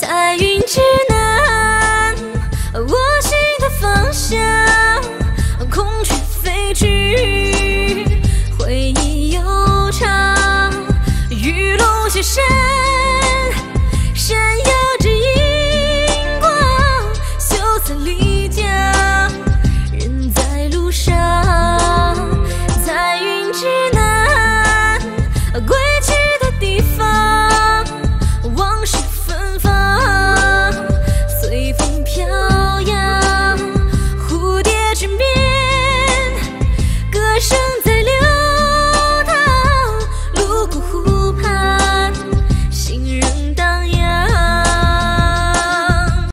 彩云之南我心的方向孔雀飞去回忆悠长玉龙雪山闪耀着银光秀色丽江人在路上彩云之南。